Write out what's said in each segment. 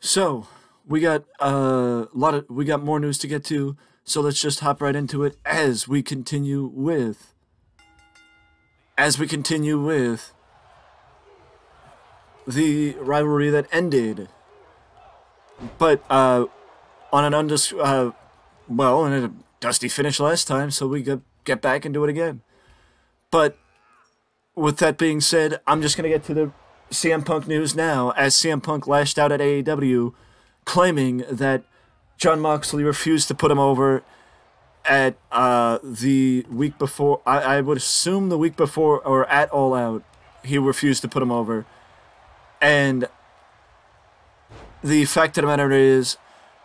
So we got uh, a lot of we got more news to get to. So let's just hop right into it as we continue with as we continue with the rivalry that ended, but uh, on an undis uh, well, in a dusty finish last time. So we get get back and do it again. But with that being said, I'm just gonna get to the CM Punk news now, as CM Punk lashed out at AEW, claiming that Jon Moxley refused to put him over at uh, the week before. I, I would assume the week before or at All Out, he refused to put him over. And the fact of the matter is,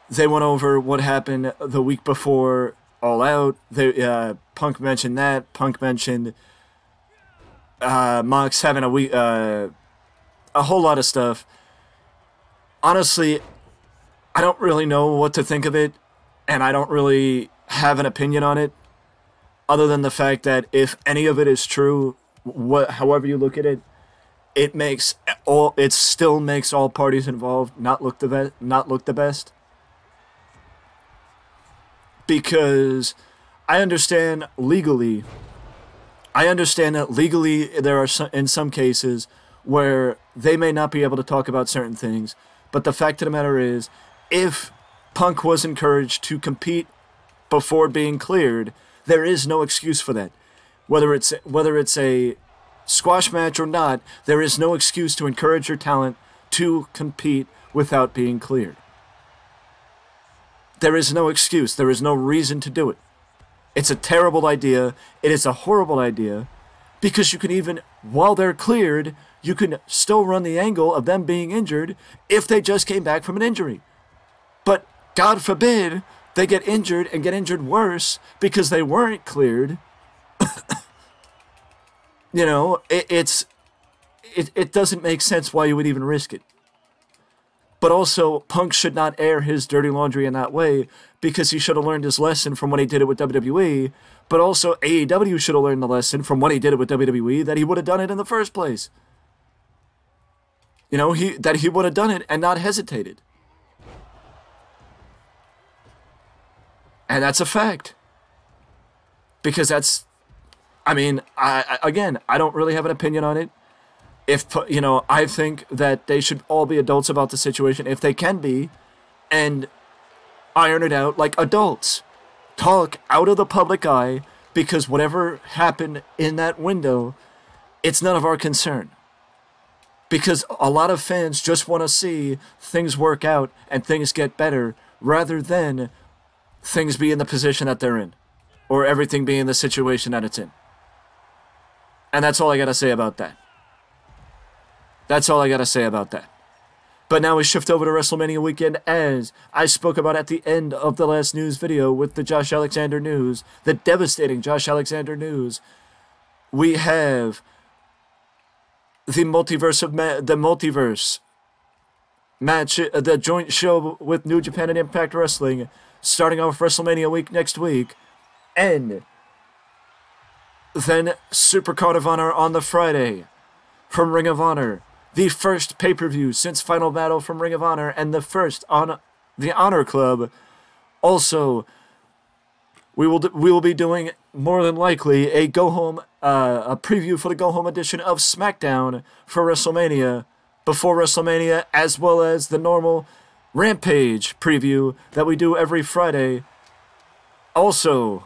they went over what happened the week before All Out. They uh, Punk mentioned that. Punk mentioned uh, Mox having a week. Uh, a whole lot of stuff. Honestly, I don't really know what to think of it, and I don't really have an opinion on it, other than the fact that if any of it is true, what, however you look at it, it makes all it still makes all parties involved not look the best, not look the best. Because I understand legally, I understand that legally there are some, in some cases where they may not be able to talk about certain things. But the fact of the matter is, if Punk was encouraged to compete before being cleared, there is no excuse for that. Whether it's whether it's a squash match or not, there is no excuse to encourage your talent to compete without being cleared. There is no excuse. There is no reason to do it. It's a terrible idea. It is a horrible idea because you can even, while they're cleared, you can still run the angle of them being injured if they just came back from an injury. But God forbid they get injured and get injured worse because they weren't cleared. you know, it, it's it, it doesn't make sense why you would even risk it. But also, Punk should not air his dirty laundry in that way because he should have learned his lesson from when he did it with WWE. But also, AEW should have learned the lesson from when he did it with WWE that he would have done it in the first place. You know, he that he would have done it and not hesitated. And that's a fact. Because that's I mean, I, I again, I don't really have an opinion on it. If you know, I think that they should all be adults about the situation if they can be and iron it out like adults. Talk out of the public eye because whatever happened in that window, it's none of our concern because a lot of fans just want to see things work out and things get better rather than things be in the position that they're in or everything be in the situation that it's in. And that's all I got to say about that. That's all I got to say about that. But now we shift over to WrestleMania weekend as I spoke about at the end of the last news video with the Josh Alexander news, the devastating Josh Alexander news. We have the multiverse of the multiverse match, uh, the joint show with New Japan and Impact Wrestling, starting off WrestleMania week next week, and then Super Card of Honor on the Friday from Ring of Honor, the first pay per view since Final Battle from Ring of Honor, and the first on the Honor Club. Also, we will we will be doing more than likely a go home uh, a preview for the go home edition of SmackDown for WrestleMania before WrestleMania, as well as the normal Rampage preview that we do every Friday. Also,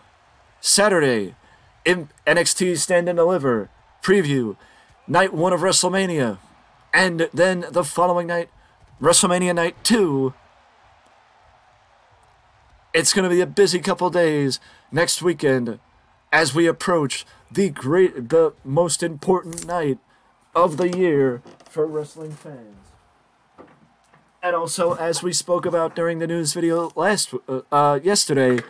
Saturday, in NXT Stand and Deliver preview, night one of WrestleMania, and then the following night, WrestleMania night two it's going to be a busy couple days next weekend as we approach the great, the most important night of the year for wrestling fans. And also, as we spoke about during the news video last uh, uh, yesterday,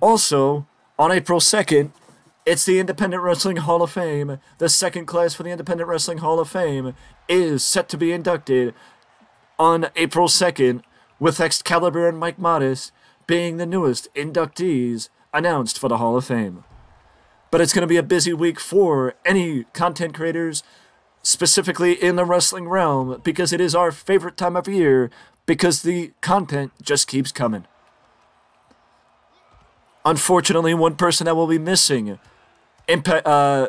also on April second, it's the Independent Wrestling Hall of Fame. The second class for the Independent Wrestling Hall of Fame is set to be inducted on April second with Excalibur and Mike Modest being the newest inductees announced for the Hall of Fame. But it's going to be a busy week for any content creators, specifically in the wrestling realm, because it is our favorite time of year, because the content just keeps coming. Unfortunately, one person that will be missing impact, uh,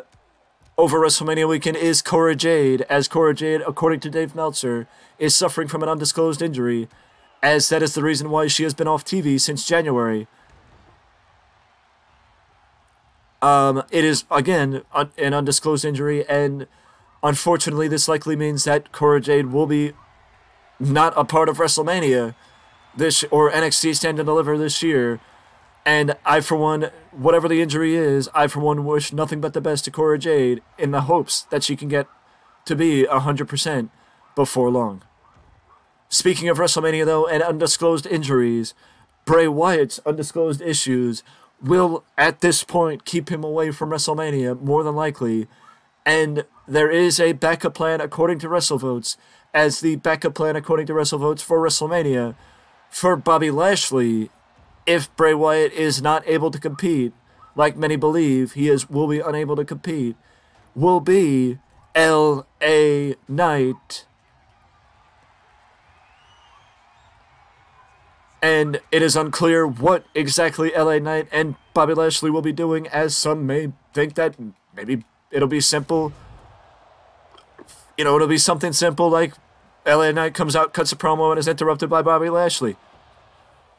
over WrestleMania weekend is Cora Jade, as Cora Jade, according to Dave Meltzer, is suffering from an undisclosed injury, as that is the reason why she has been off TV since January. Um, it is again an undisclosed injury, and unfortunately, this likely means that Cora Jade will be not a part of WrestleMania this or NXT Stand and Deliver this year. And I, for one, whatever the injury is, I, for one, wish nothing but the best to Cora Jade in the hopes that she can get to be 100% before long. Speaking of WrestleMania, though, and undisclosed injuries, Bray Wyatt's undisclosed issues will, at this point, keep him away from WrestleMania, more than likely. And there is a backup plan, according to WrestleVotes, as the backup plan, according to WrestleVotes, for WrestleMania for Bobby Lashley if Bray Wyatt is not able to compete, like many believe he is will be unable to compete, will be L.A. Knight. And it is unclear what exactly LA Knight and Bobby Lashley will be doing, as some may think that maybe it'll be simple. You know, it'll be something simple like LA Knight comes out, cuts a promo, and is interrupted by Bobby Lashley.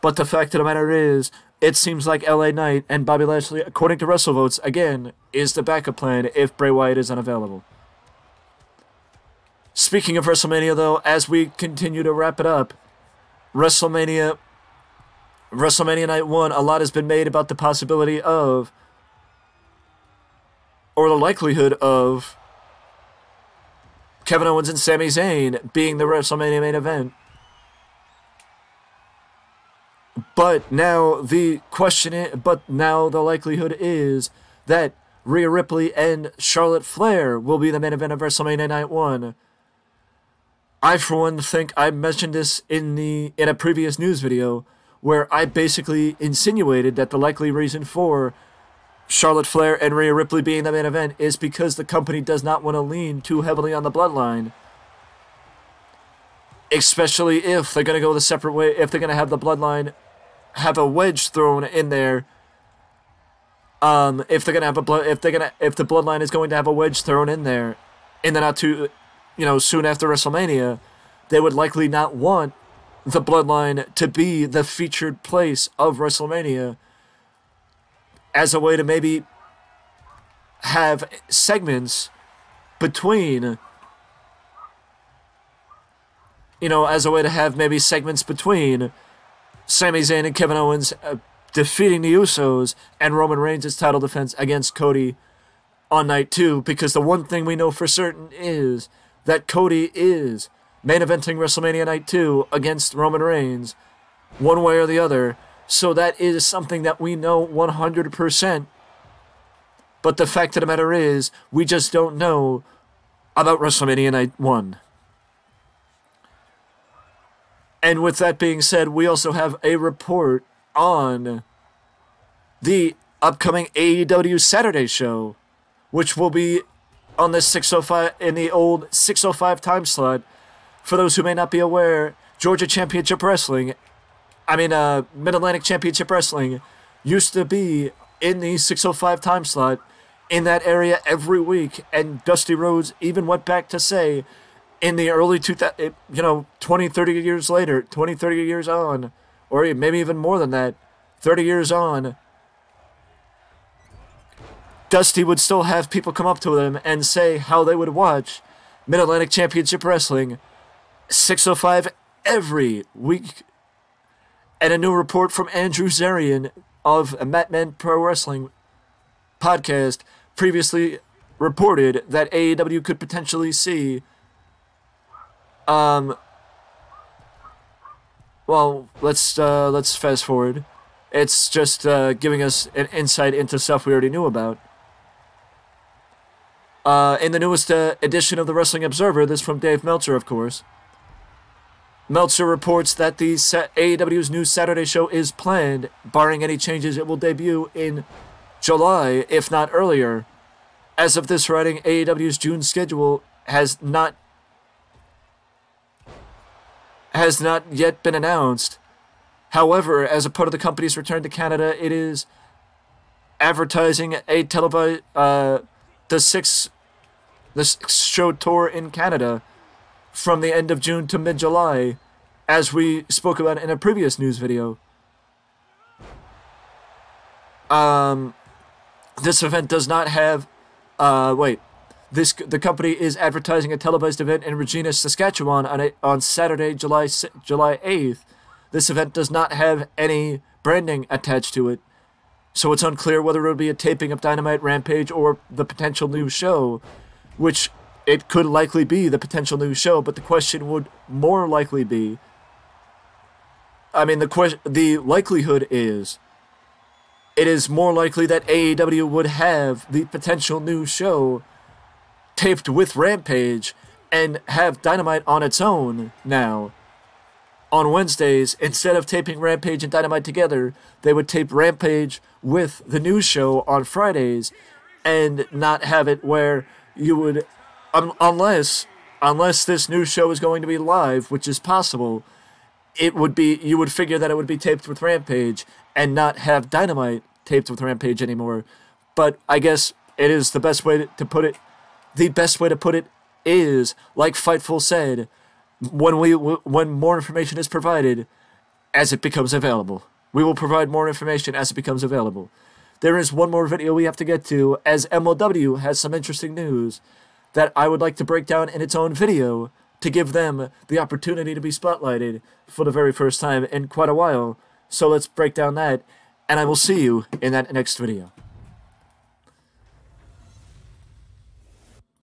But the fact of the matter is, it seems like LA Knight and Bobby Lashley, according to WrestleVotes, again, is the backup plan if Bray Wyatt is unavailable. Speaking of WrestleMania, though, as we continue to wrap it up, WrestleMania, WrestleMania Night 1, a lot has been made about the possibility of, or the likelihood of, Kevin Owens and Sami Zayn being the WrestleMania main event. But now the question is, but now the likelihood is that Rhea Ripley and Charlotte Flair will be the main event of WrestleMania Night 1. I for one think I mentioned this in the in a previous news video where I basically insinuated that the likely reason for Charlotte Flair and Rhea Ripley being the main event is because the company does not want to lean too heavily on the bloodline. Especially if they're going to go the separate way, if they're going to have the bloodline have a wedge thrown in there. Um, if they're gonna have a blood, if they're gonna, if the bloodline is going to have a wedge thrown in there, in the not too, you know, soon after WrestleMania, they would likely not want the bloodline to be the featured place of WrestleMania as a way to maybe have segments between you know as a way to have maybe segments between Sami Zayn and Kevin Owens uh, defeating the Usos and Roman Reigns' title defense against Cody on night two because the one thing we know for certain is that Cody is main eventing WrestleMania night two against Roman Reigns, one way or the other. So that is something that we know 100%. But the fact of the matter is, we just don't know about WrestleMania night one. And with that being said, we also have a report on the upcoming AEW Saturday show, which will be on the 605 in the old 605 time slot. For those who may not be aware, Georgia Championship Wrestling, I mean uh, Mid Atlantic Championship Wrestling, used to be in the 605 time slot in that area every week, and Dusty Rhodes even went back to say in the early 2000 you know 20 30 years later 20 30 years on or maybe even more than that 30 years on Dusty would still have people come up to him and say how they would watch Mid Atlantic Championship Wrestling 605 every week. And a new report from Andrew Zarian of a Mat Men Pro Wrestling podcast previously reported that AEW could potentially see um. Well, let's uh, let's fast forward. It's just uh, giving us an insight into stuff we already knew about. Uh, in the newest uh, edition of the Wrestling Observer, this from Dave Meltzer, of course. Meltzer reports that the AEW's new Saturday show is planned. Barring any changes, it will debut in July, if not earlier. As of this writing, AEW's June schedule has not has not yet been announced. However, as a part of the company's return to Canada, it is advertising a televised uh, the six the six show tour in Canada from the end of June to mid July, as we spoke about in a previous news video. Um, this event does not have. Uh, wait. This the company is advertising a televised event in Regina, Saskatchewan on a, on Saturday, July July 8th. This event does not have any branding attached to it, so it's unclear whether it will be a taping of Dynamite Rampage or the potential new show, which it could likely be the potential new show, but the question would more likely be I mean the question the likelihood is it is more likely that AEW would have the potential new show taped with Rampage and have Dynamite on its own now. On Wednesdays, instead of taping Rampage and Dynamite together, they would tape Rampage with the new show on Fridays and not have it where you would um, unless unless this new show is going to be live, which is possible, it would be you would figure that it would be taped with Rampage and not have Dynamite taped with Rampage anymore. But I guess it is the best way to put it. The best way to put it is, like Fightful said, when we when more information is provided, as it becomes available. We will provide more information as it becomes available. There is one more video we have to get to, as MLW has some interesting news that I would like to break down in its own video to give them the opportunity to be spotlighted for the very first time in quite a while. So let's break down that and I will see you in that next video.